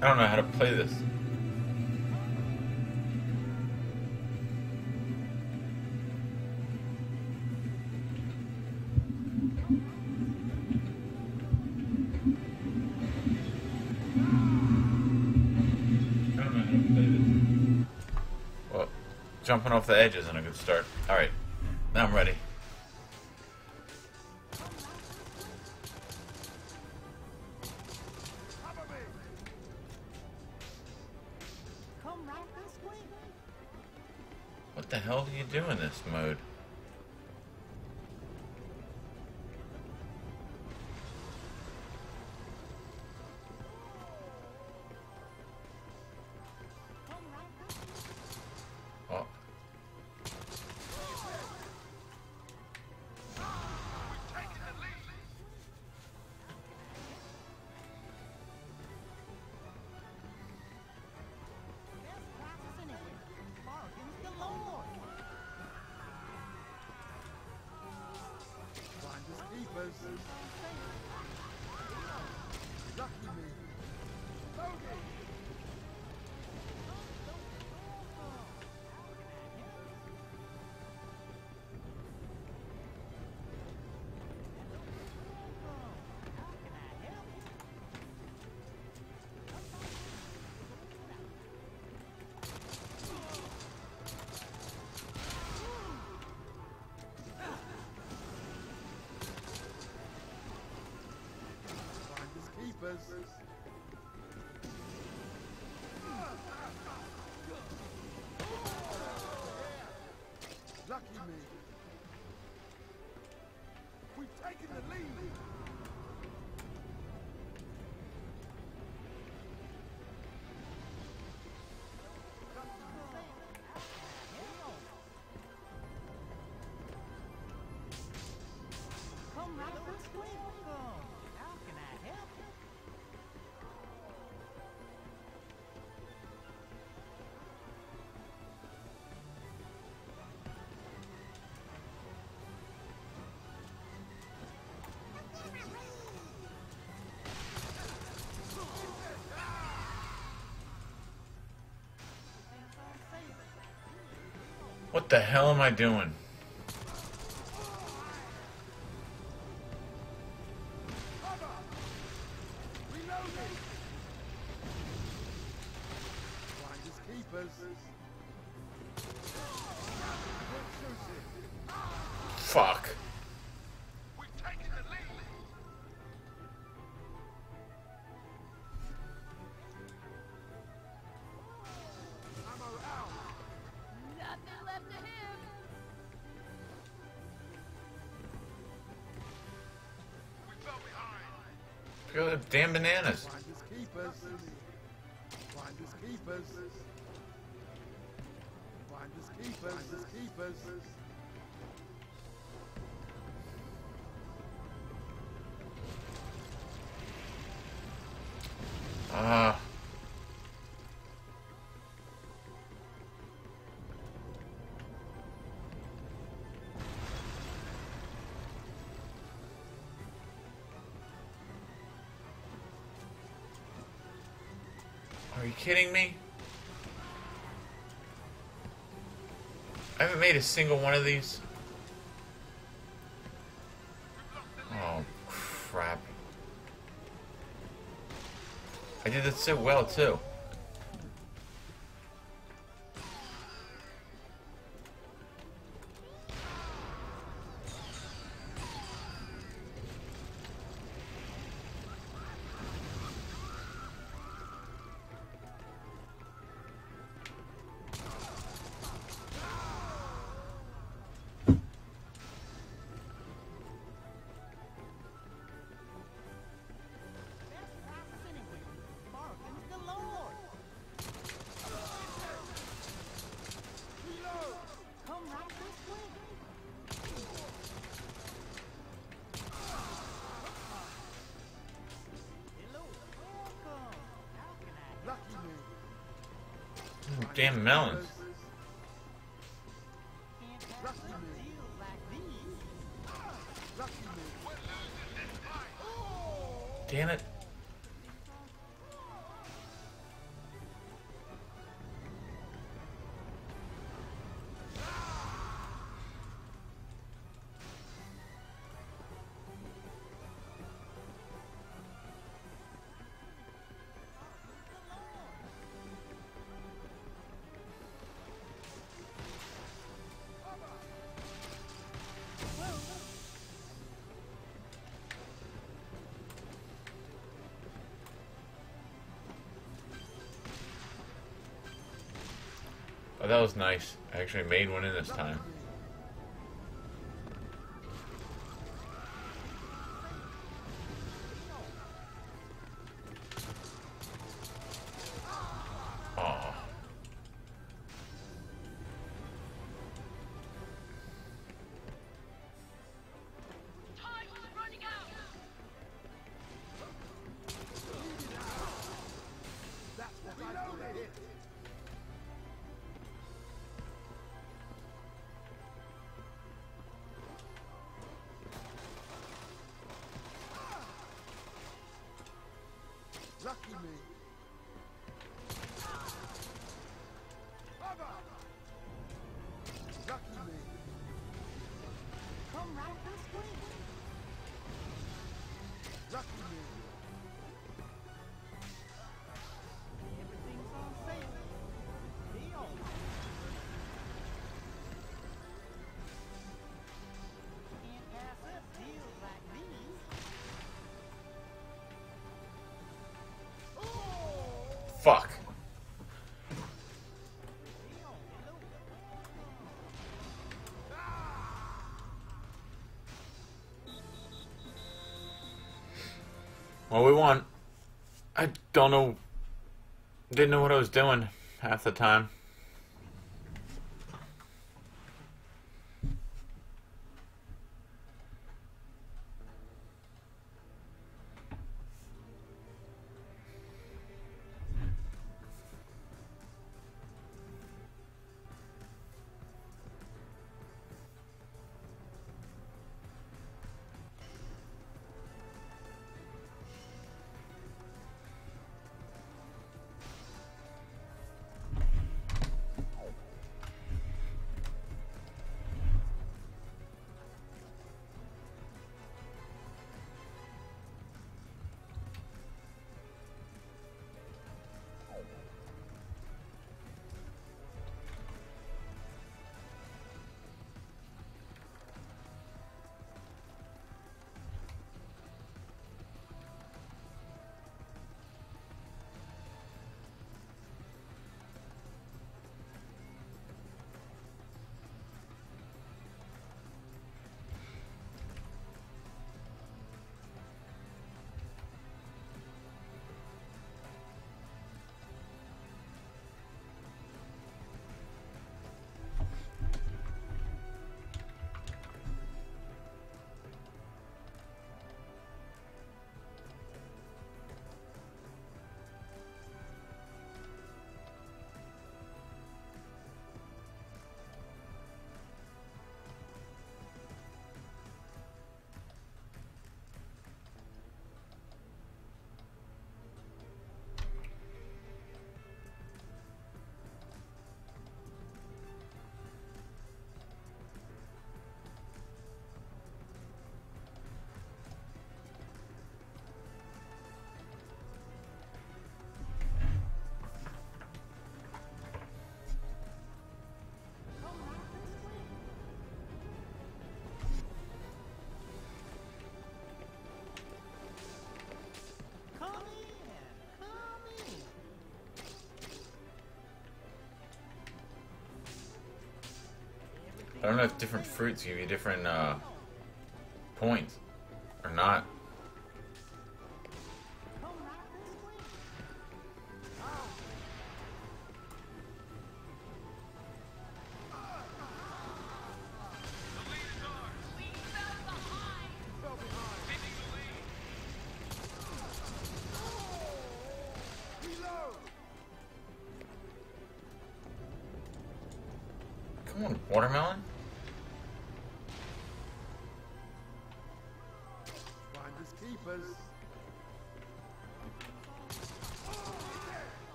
I don't know how to play this. jumping off the edge isn't a good start. All right, now I'm ready. What the hell am I doing? damn bananas. Find his keepers. Are you kidding me? I haven't made a single one of these. Oh, crap. I did that so well, too. Damn it. That was nice. I actually made one in this time. Well, we want. I don't know. Didn't know what I was doing half the time. I don't know if different fruits give you different uh, points or not.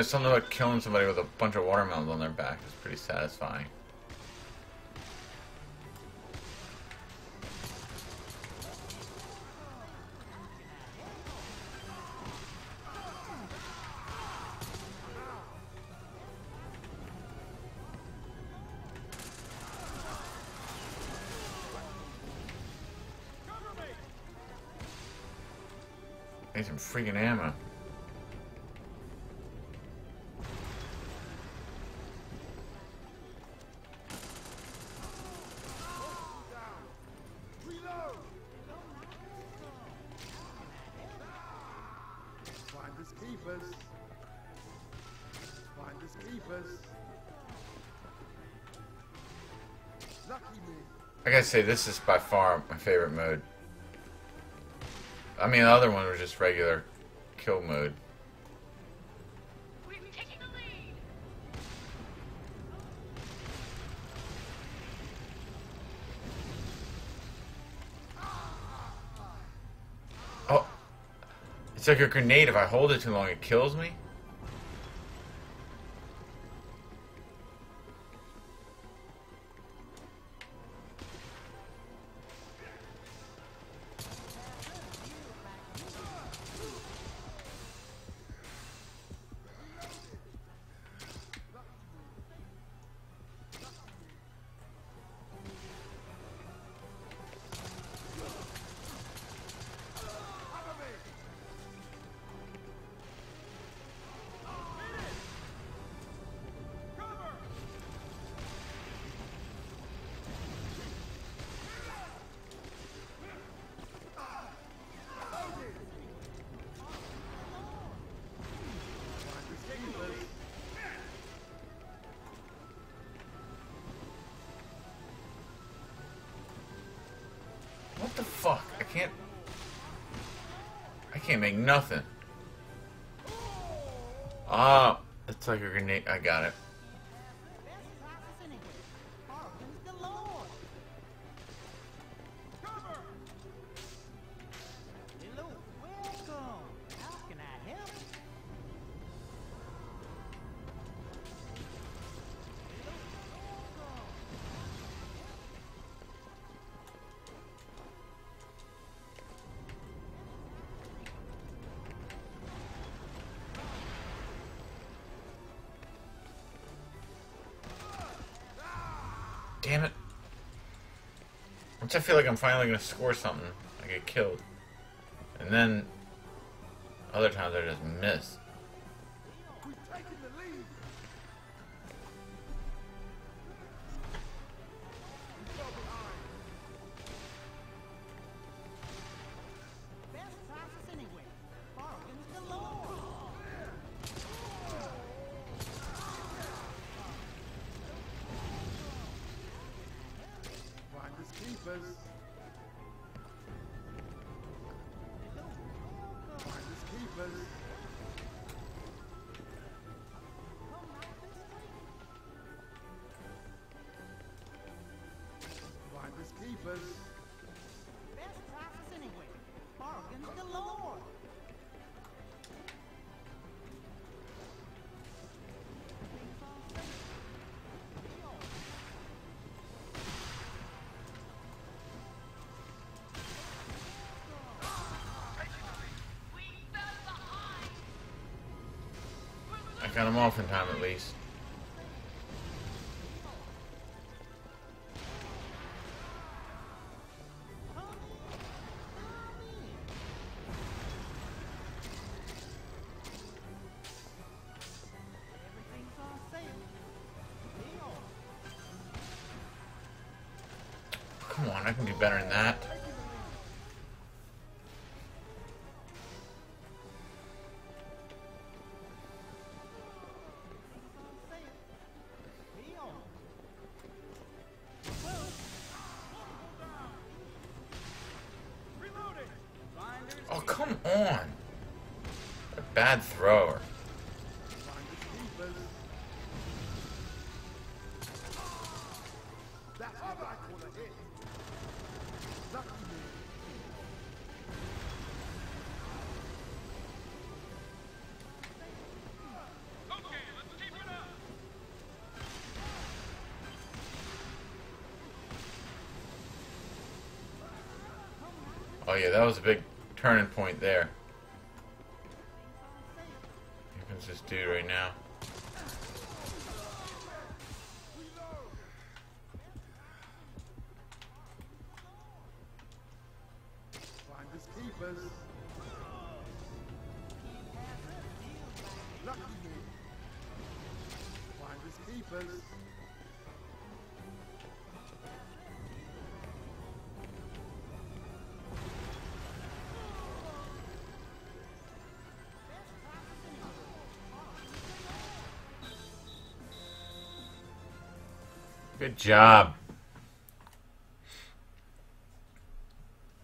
Know, something about killing somebody with a bunch of watermelons on their back is pretty satisfying. Need some freaking ammo. Gotta say, this is by far my favorite mode. I mean, the other one was just regular kill mode. We're taking the lead. Oh, it's like a grenade. If I hold it too long, it kills me. Can't make nothing. Ah, it's like a grenade. I got it. Damn it. Once I feel like I'm finally gonna score something, I get killed. And then other times I just miss. Off in time at least. Come on, I can do better than that. It up. Oh yeah, that was a big turning point there. fellas. Good job.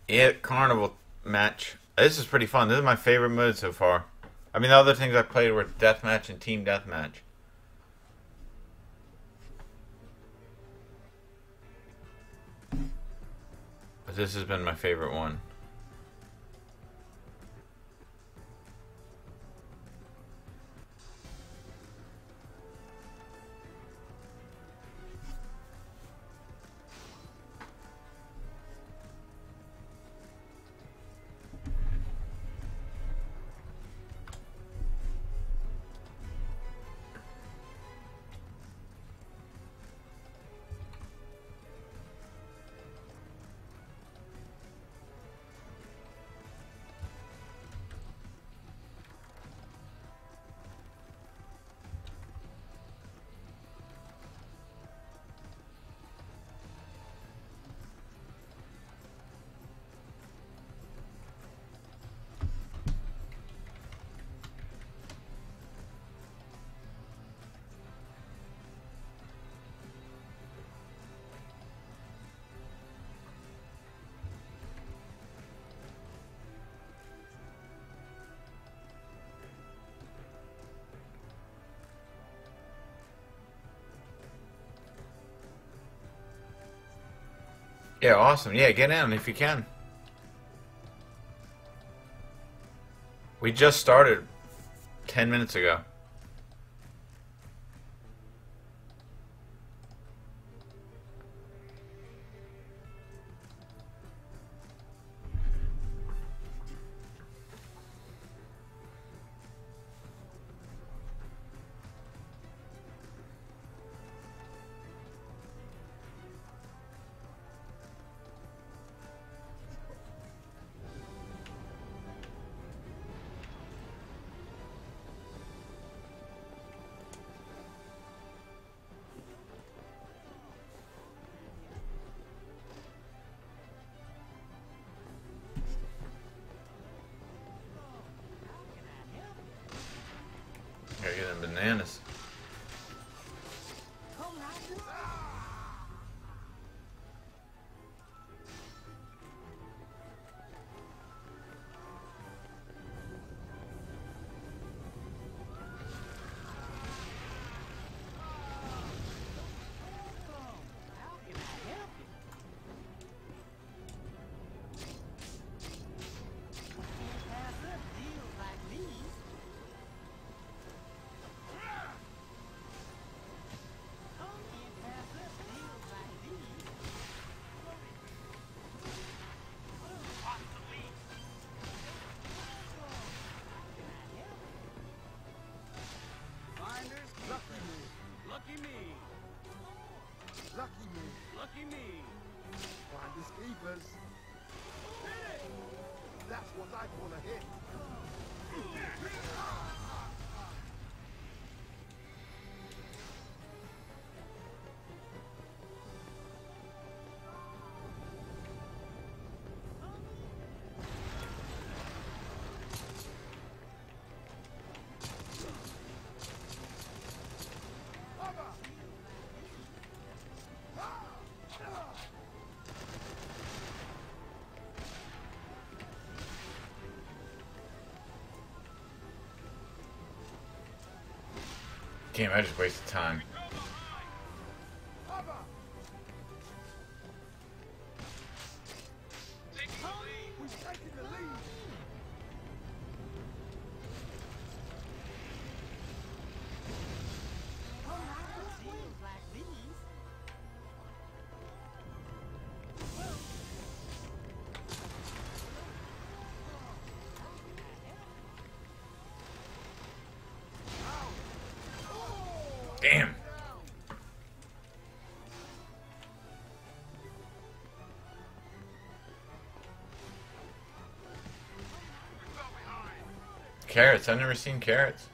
It carnival match. This is pretty fun. This is my favorite mode so far. I mean, the other things I played were deathmatch and team deathmatch. This has been my favorite one. Yeah, awesome. Yeah, get in if you can. We just started 10 minutes ago. Bananas. Lucky me. Lucky me. Lucky me. Finders, keepers. That's what I call a hit. Damn, I just wasted time. Carrots. I've never seen carrots.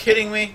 Kidding me?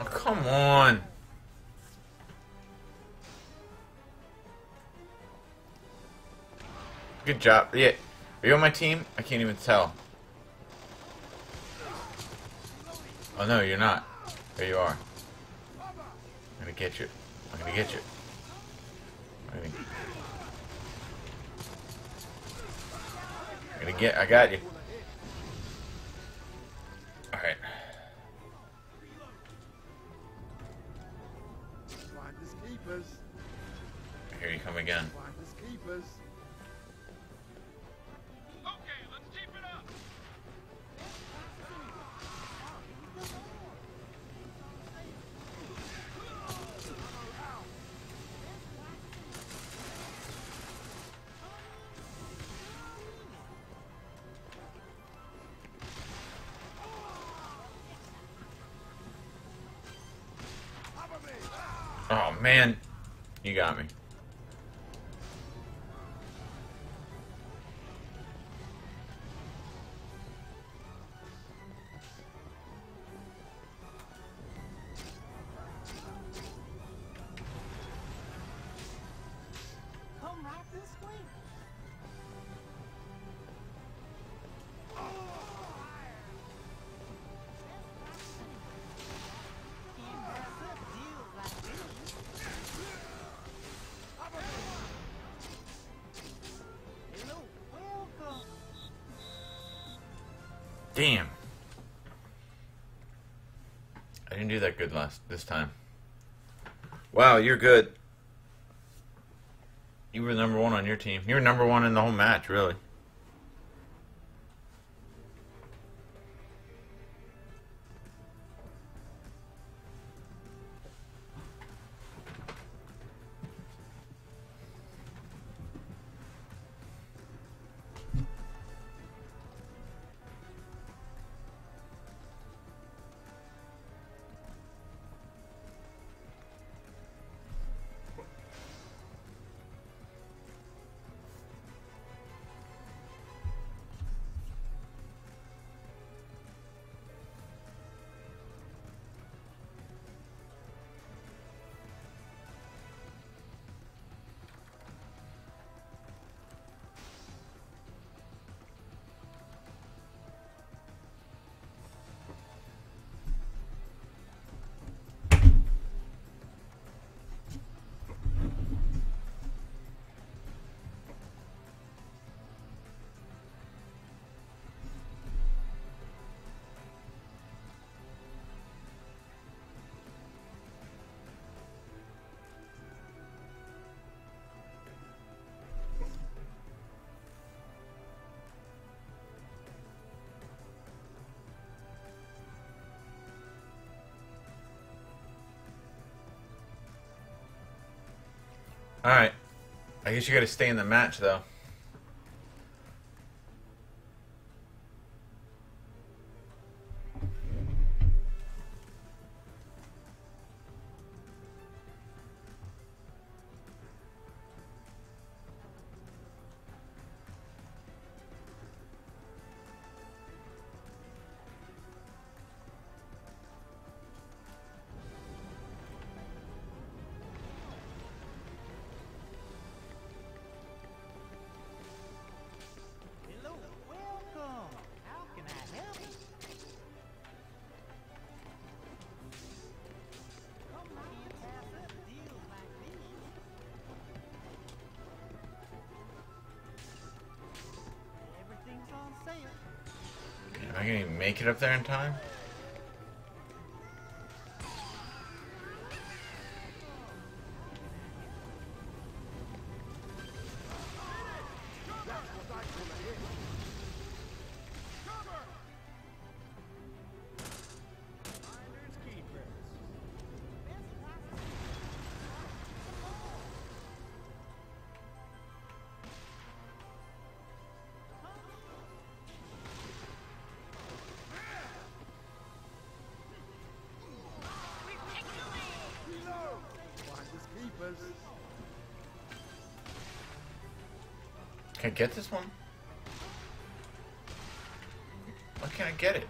Oh, come on. Good job. Yeah. Are you on my team? I can't even tell. Oh, no, you're not. There you are. I'm gonna get you. I'm gonna get you. I'm gonna, I'm gonna get. I got you. Alright. Here you come again. Got me. Good last this time. Wow, you're good. You were number one on your team. You were number one in the whole match, really. Alright. I guess you gotta stay in the match, though. Make it up there in time? Get this one? Why can't I get it?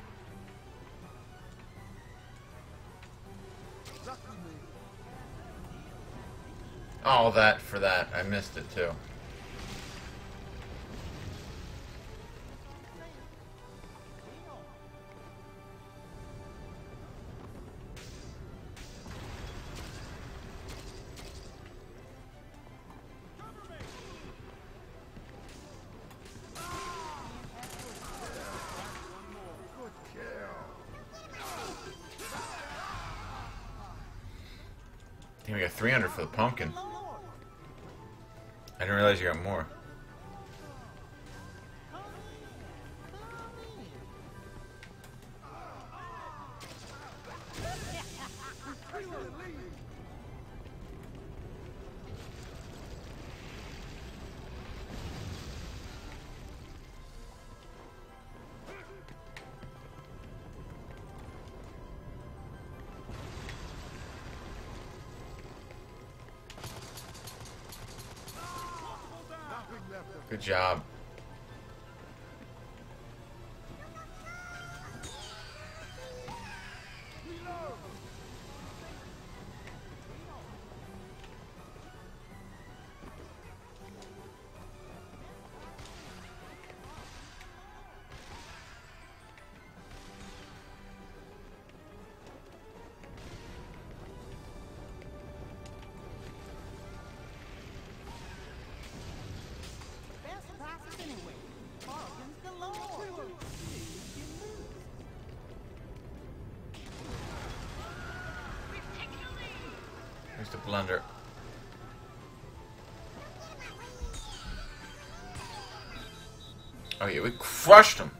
All that for that. I missed it too. Damn, we got 300 for the pumpkin. I didn't realize you got more. Job. Yeah, we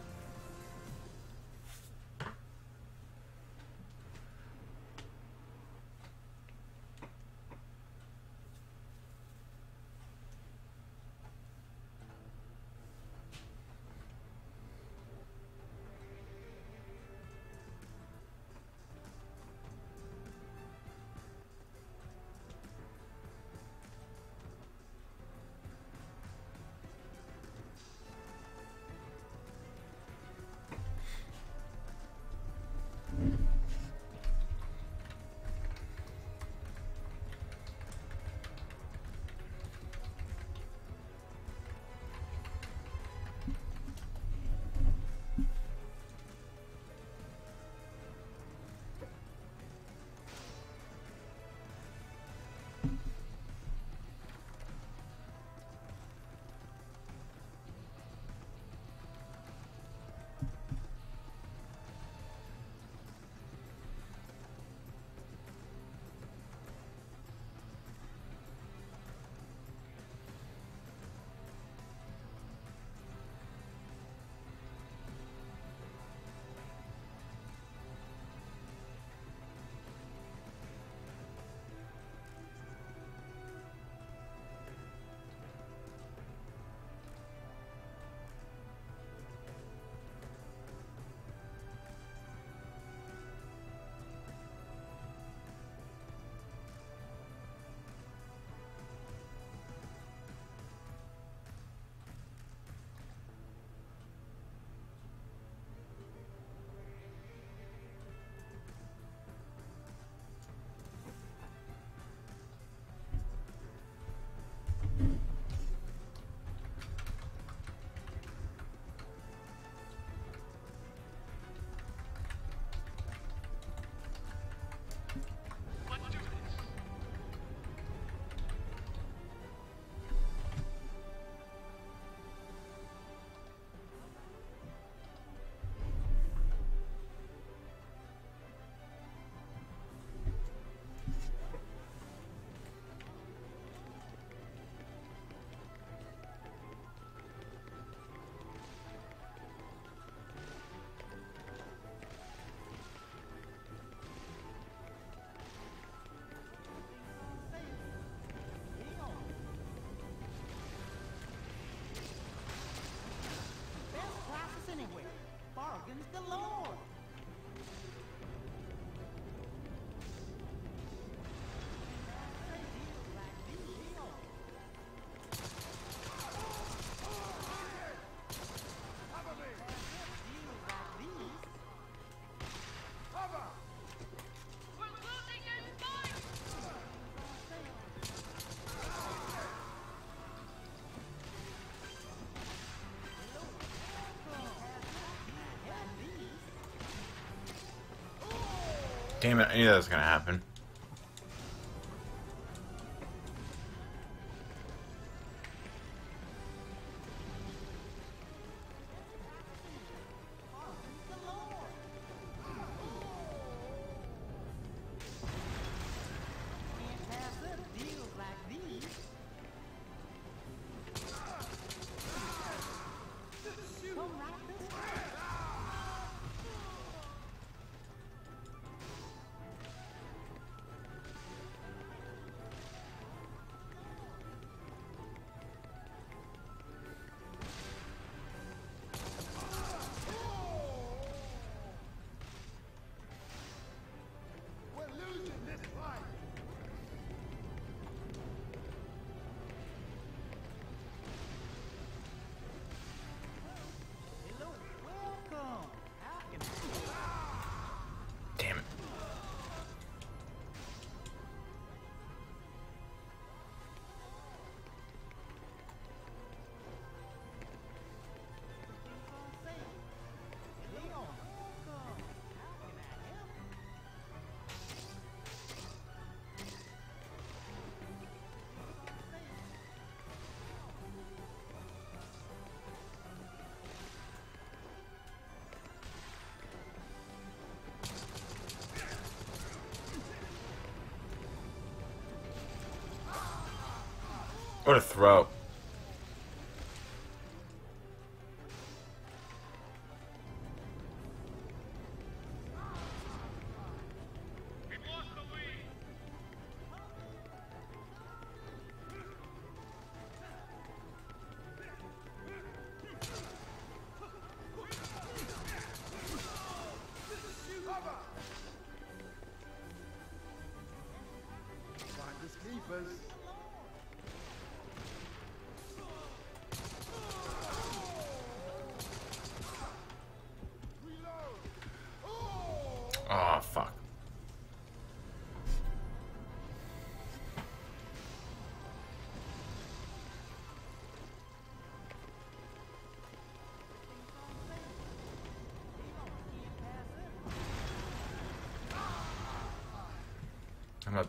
the Lord. Damn it, I knew that was gonna happen. What a throw.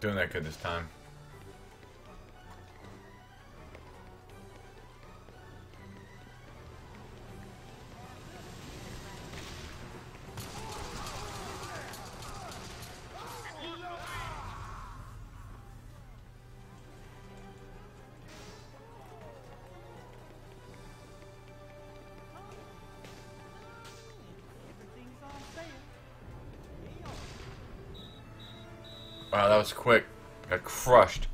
doing that good this time. was quick. Got crushed.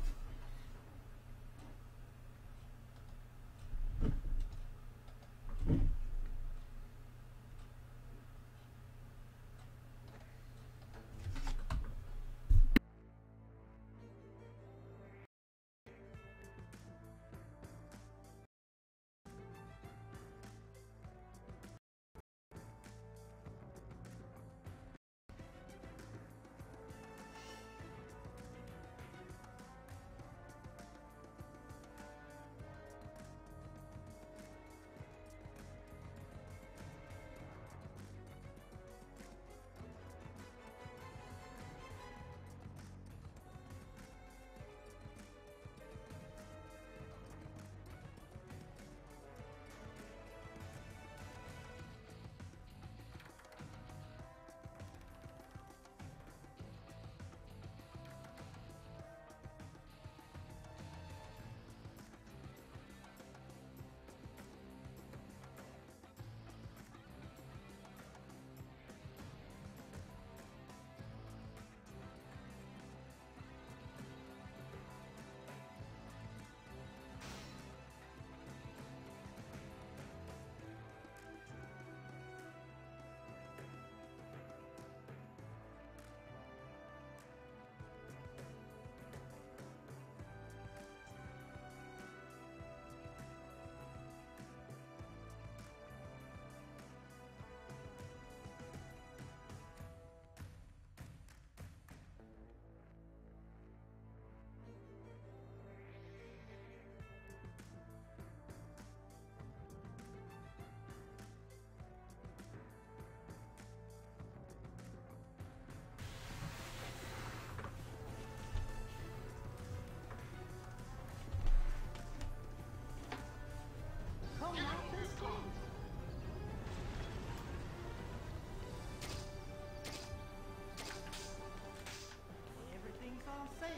Saint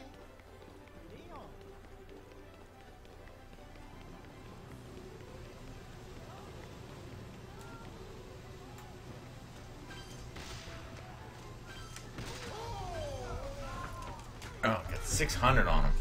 Leon. Oh, got 600 on him.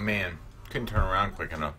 man, couldn't turn around quick enough.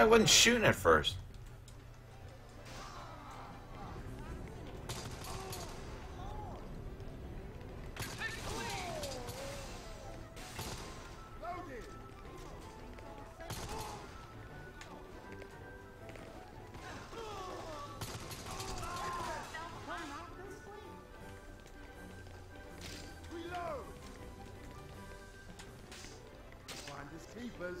I wasn't shooting at first? keepers.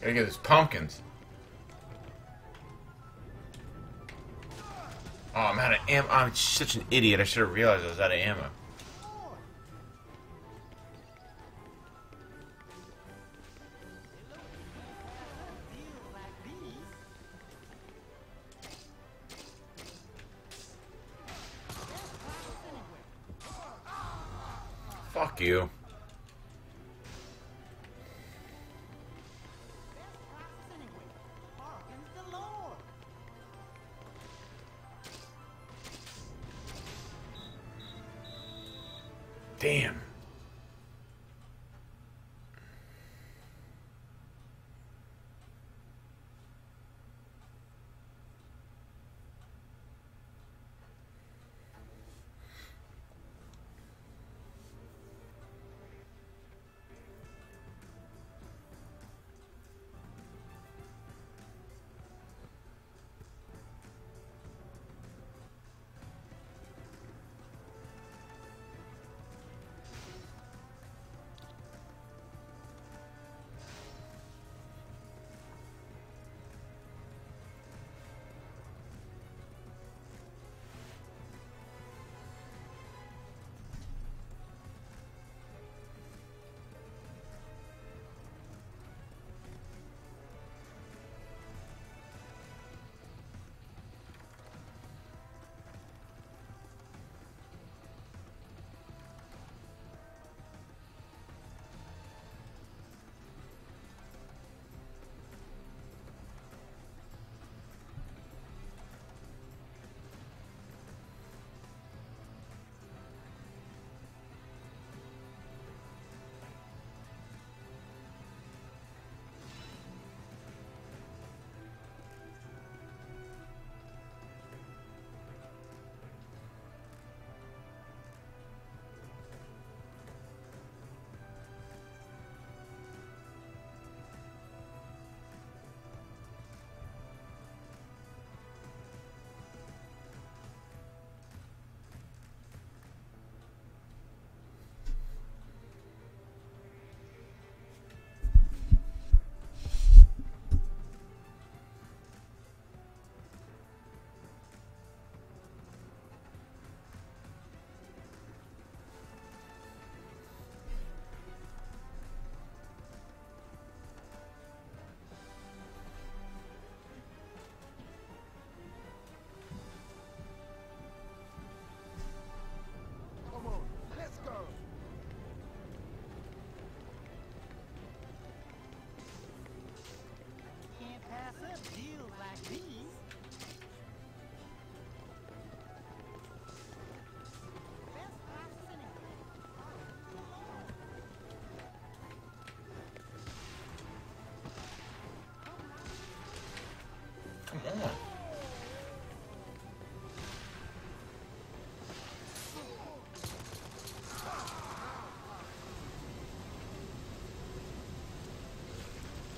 Gotta get those pumpkins. Oh, I'm out of ammo. I'm such an idiot. I should have realized I was out of ammo.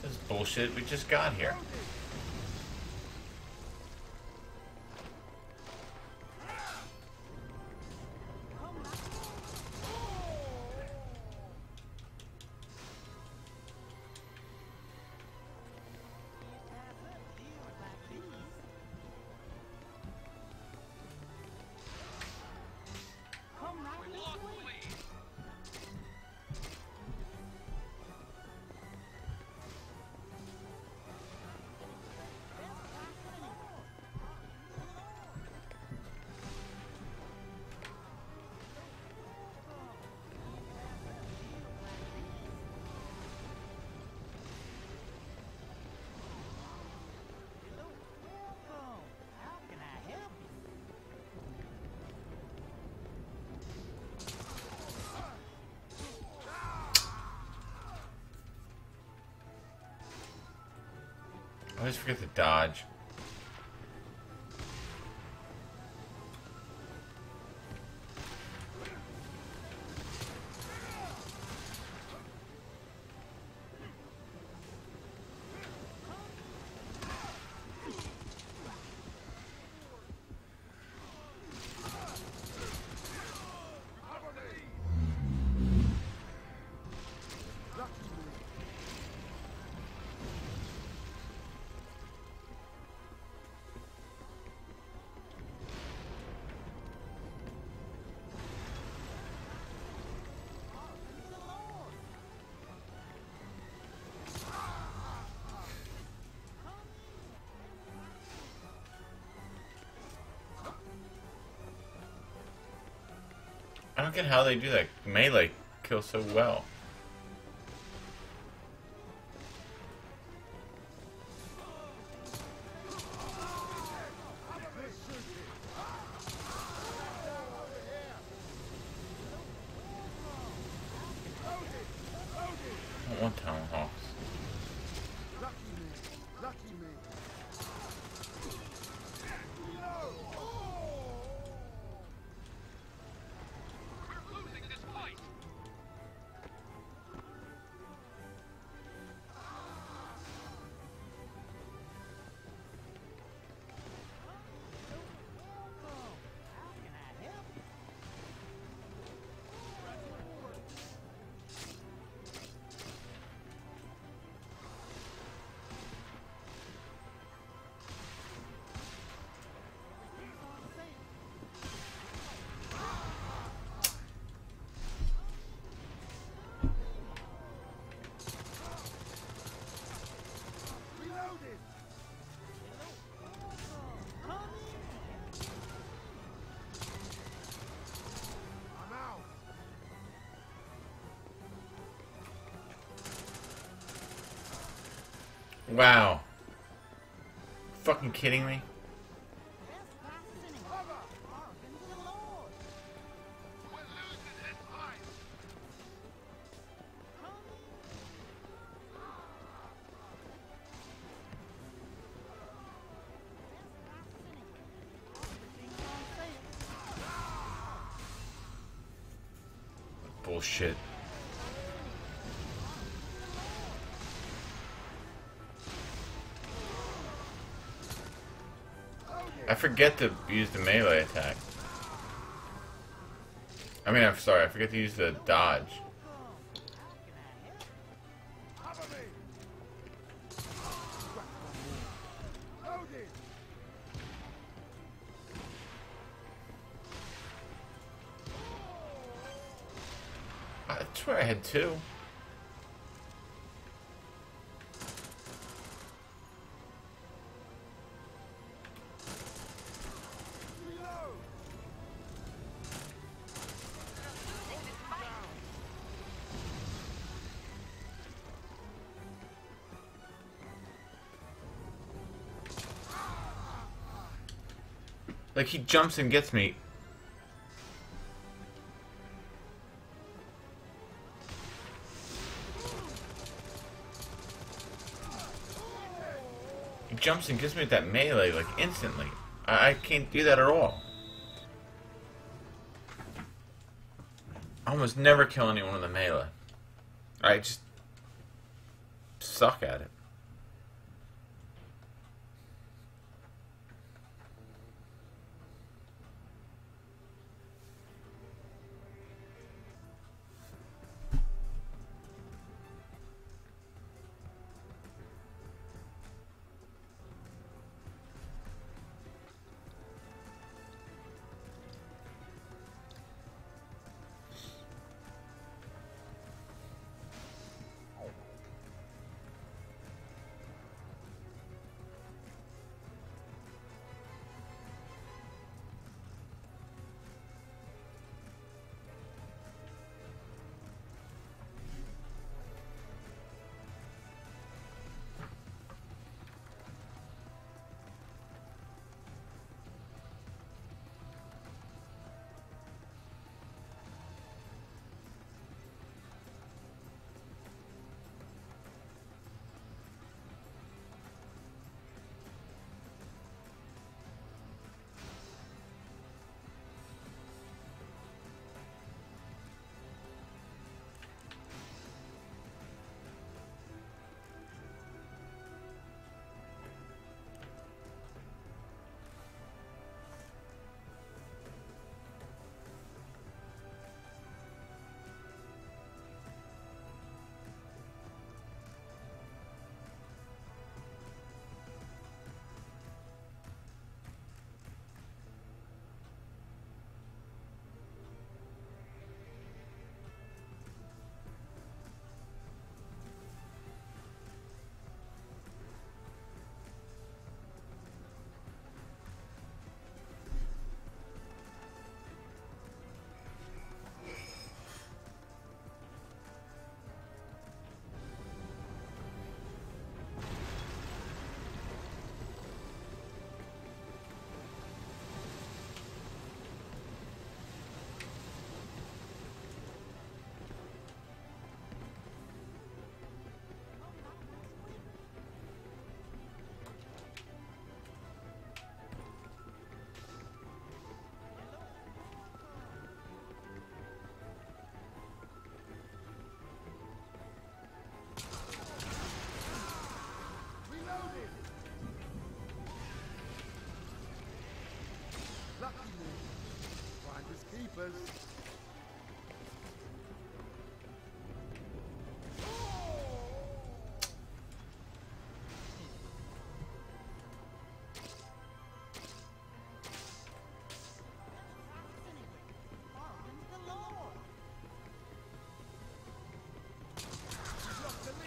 This bullshit we just got here. Always forget to dodge. Don't get how they do that melee kill so well. Wow. Fucking kidding me? Bullshit. Forget to use the melee attack. I mean, I'm sorry, I forget to use the dodge. I swear I had two. Like, he jumps and gets me. He jumps and gets me with that melee, like, instantly. I, I can't do that at all. I almost never kill anyone with a melee. I just suck at it.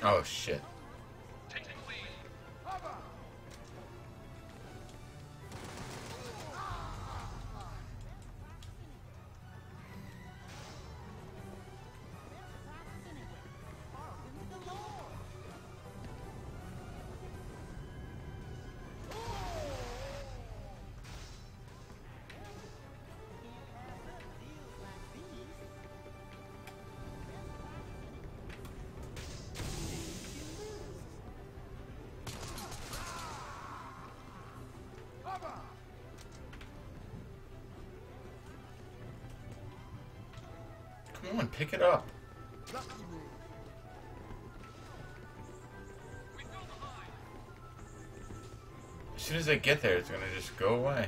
Oh shit. Pick it up. As soon as I get there, it's gonna just go away.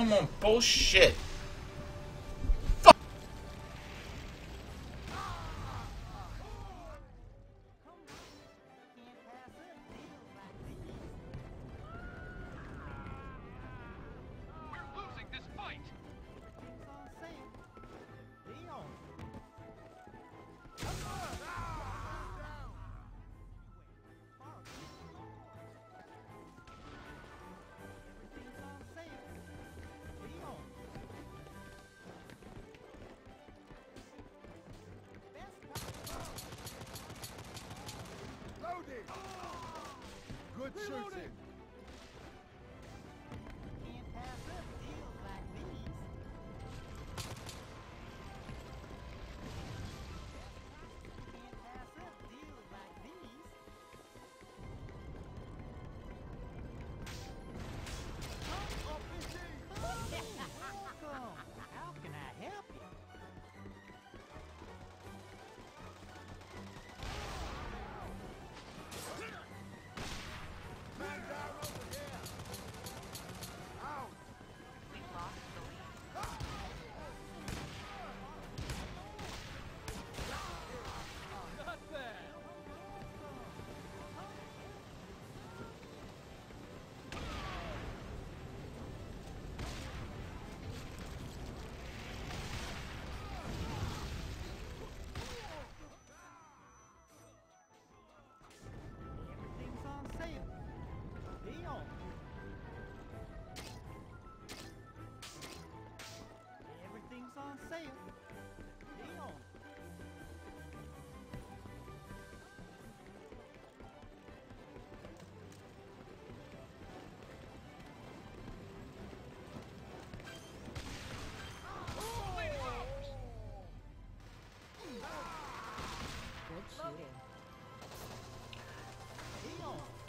Come on, bullshit.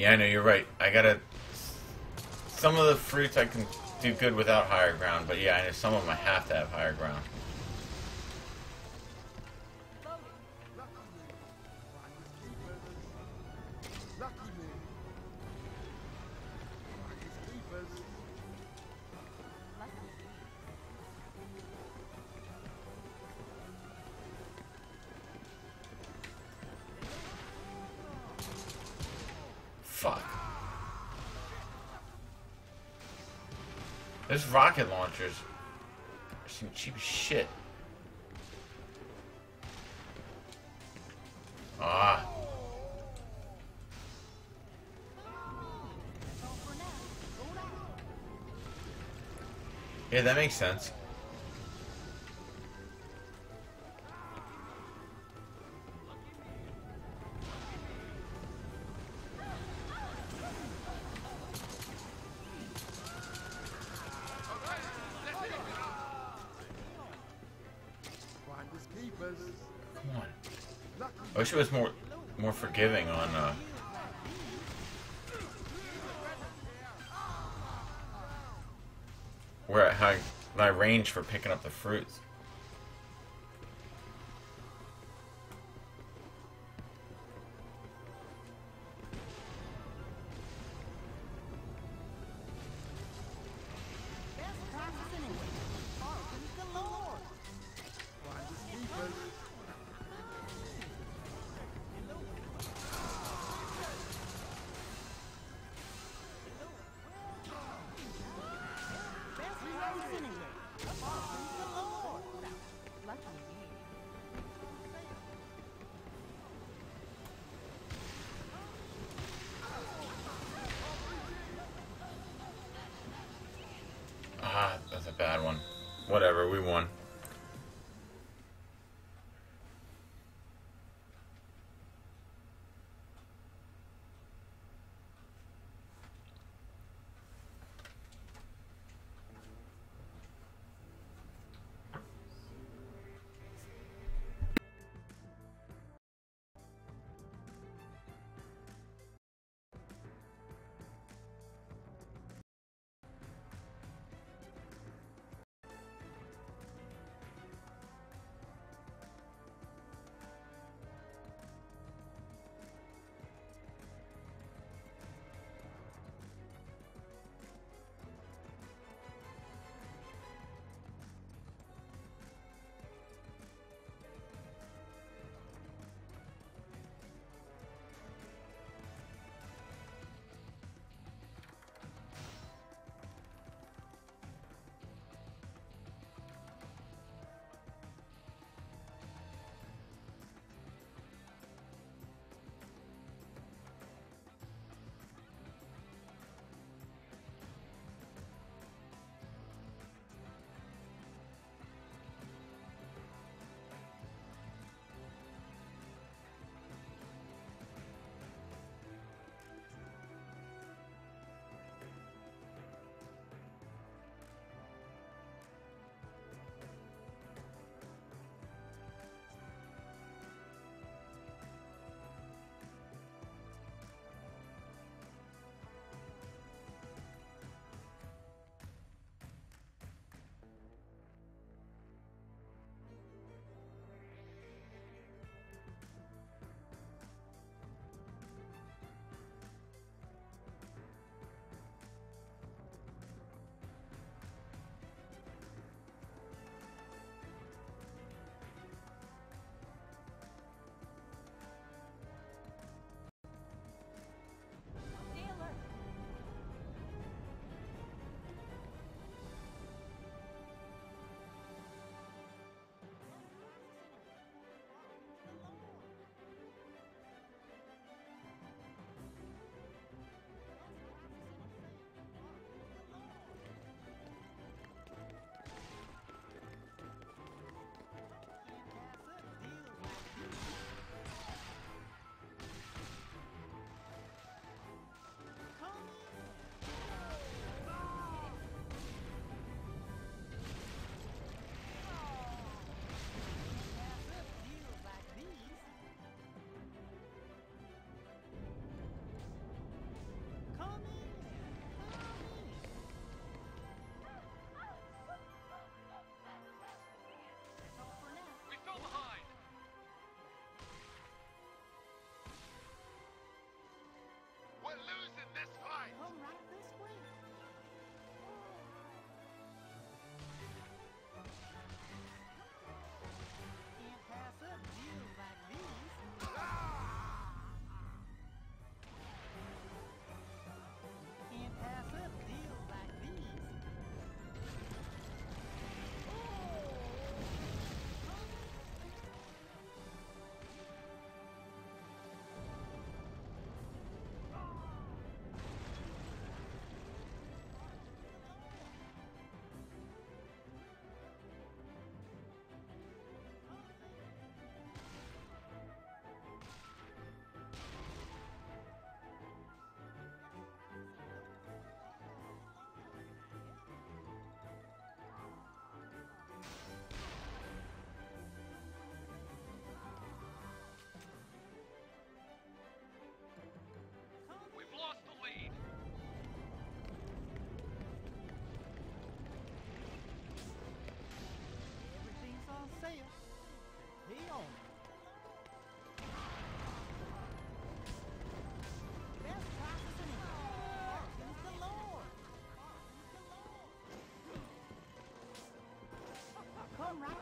Yeah, I know, you're right. I gotta. Some of the fruits I can do good without higher ground, but yeah, I know some of them I have to have higher ground. These rocket launchers. Seem cheap as shit. Ah. Yeah, that makes sense. Wish it was more more forgiving on uh where how my range for picking up the fruits.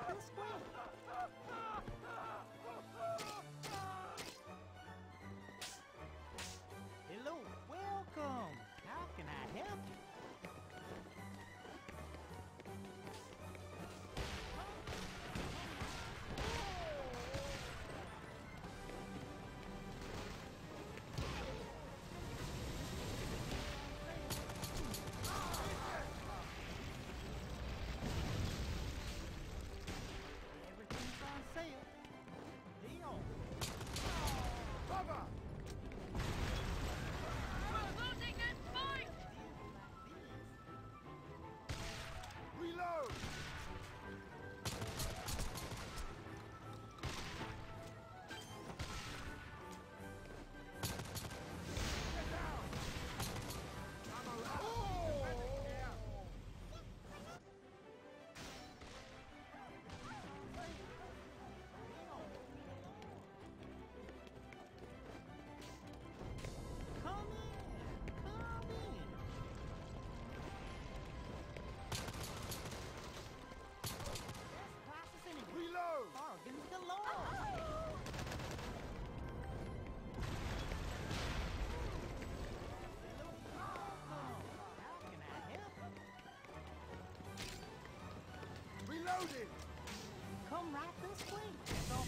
Let's go! Reloading! Come right this way.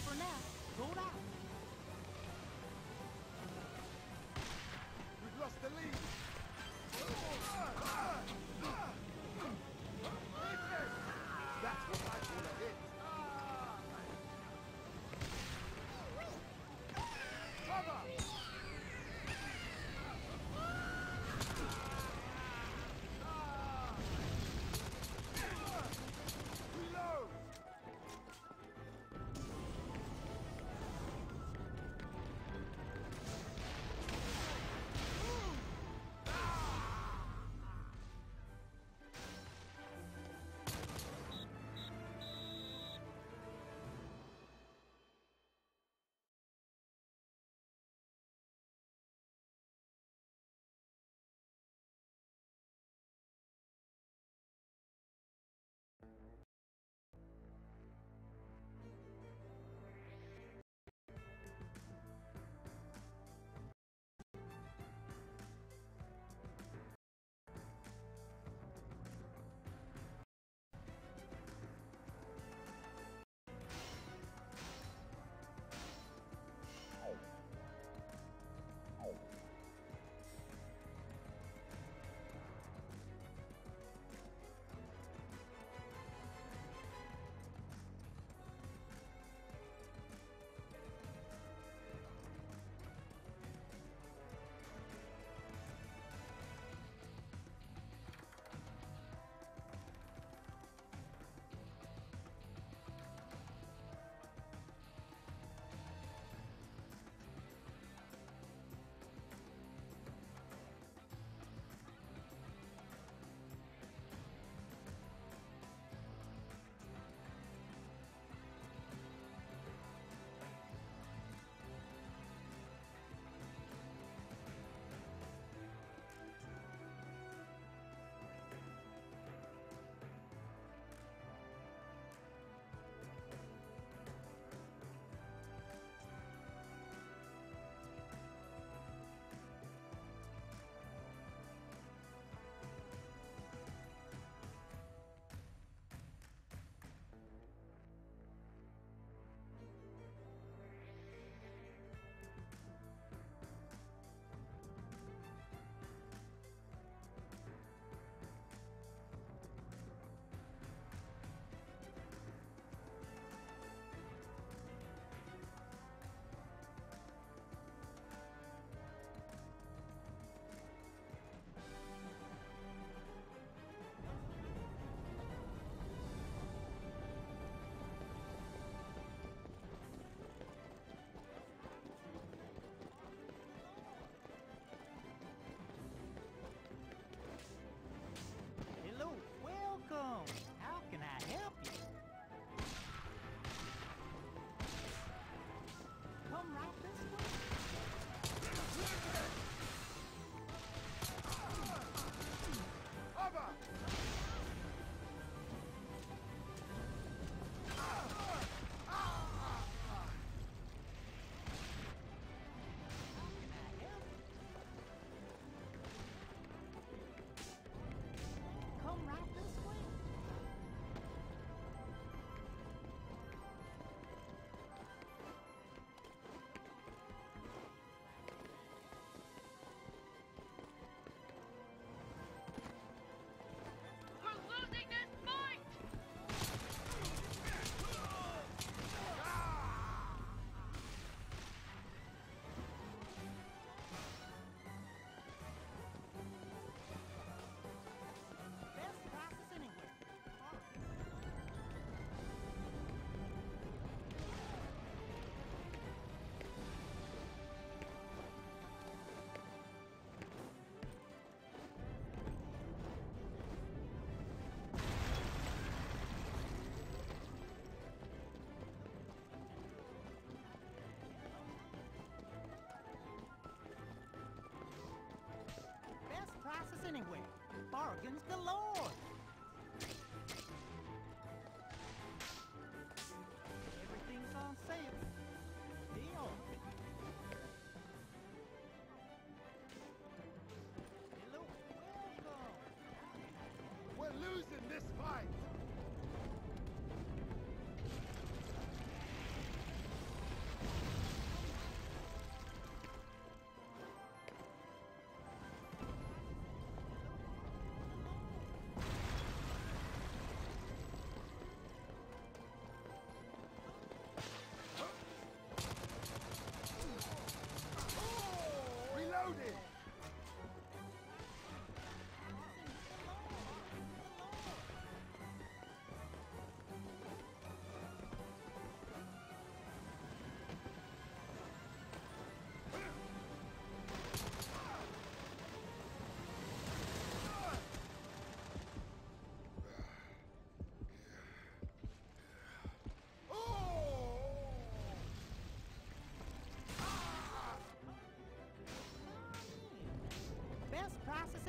Bargains galore.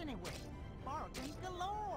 Anywhere. Bargains galore.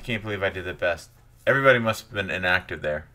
I can't believe I did the best. Everybody must have been inactive there.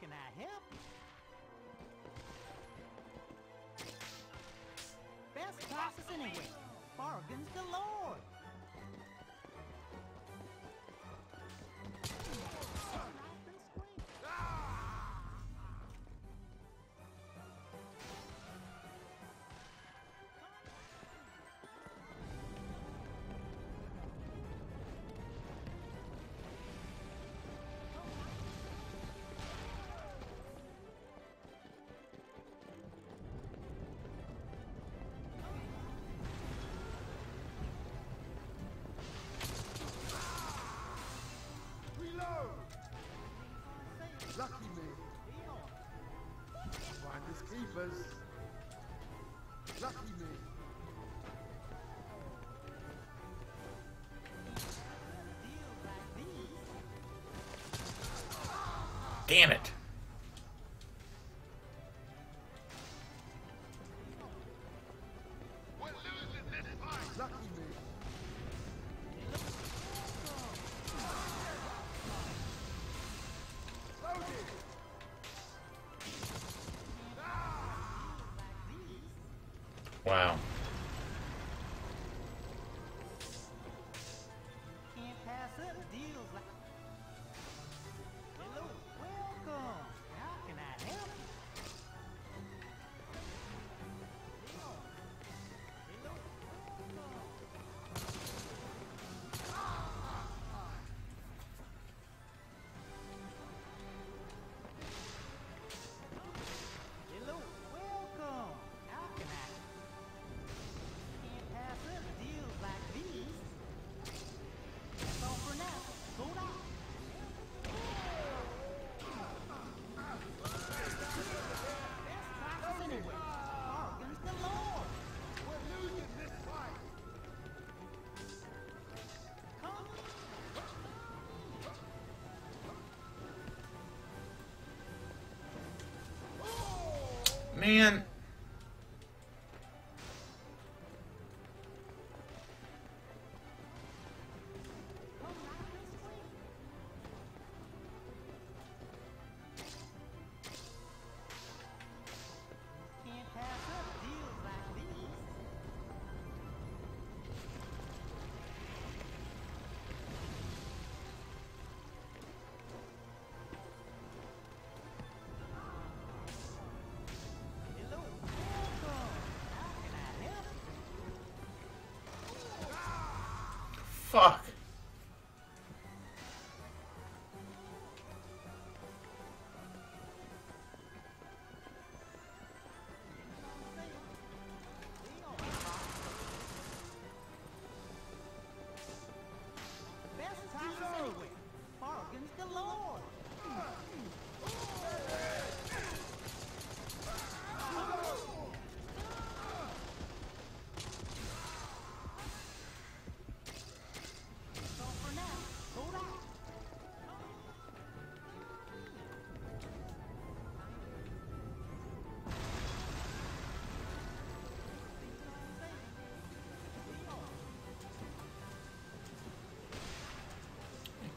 Can I help? Best prices anywhere. Bargains galore. Damn it. man, fuck?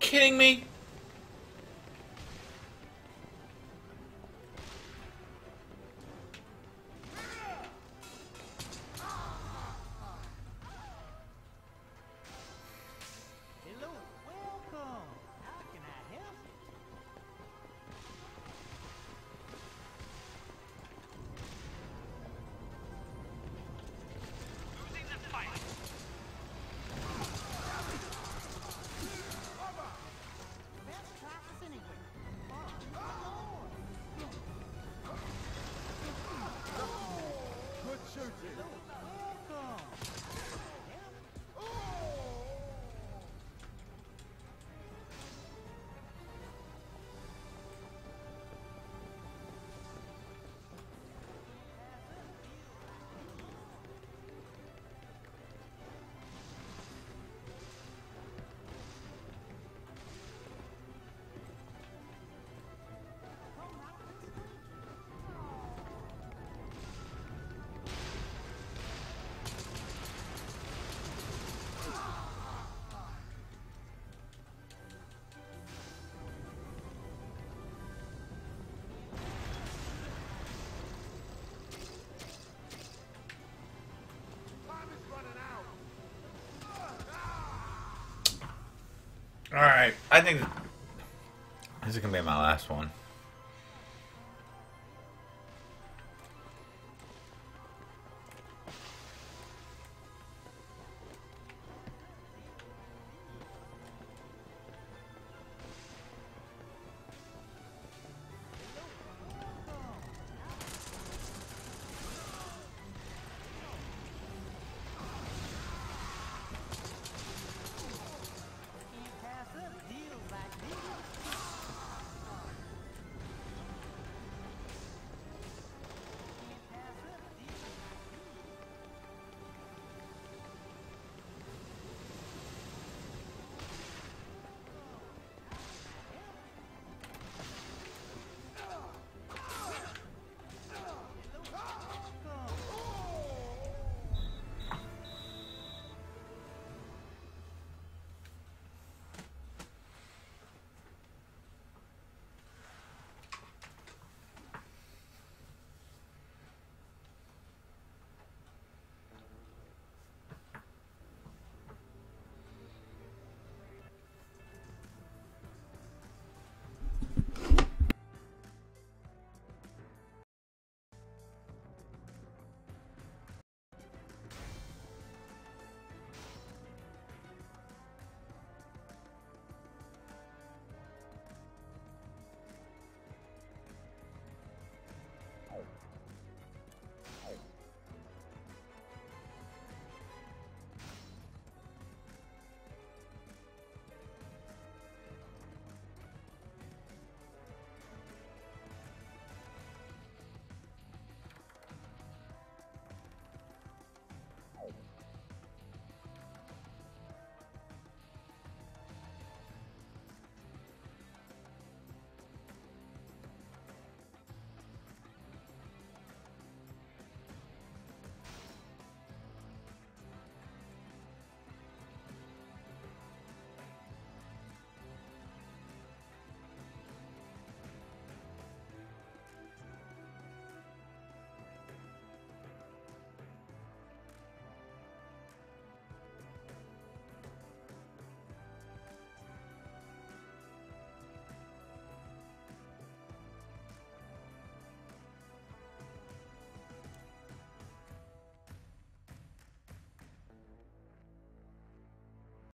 kidding me? All right. I think this is gonna be my last one.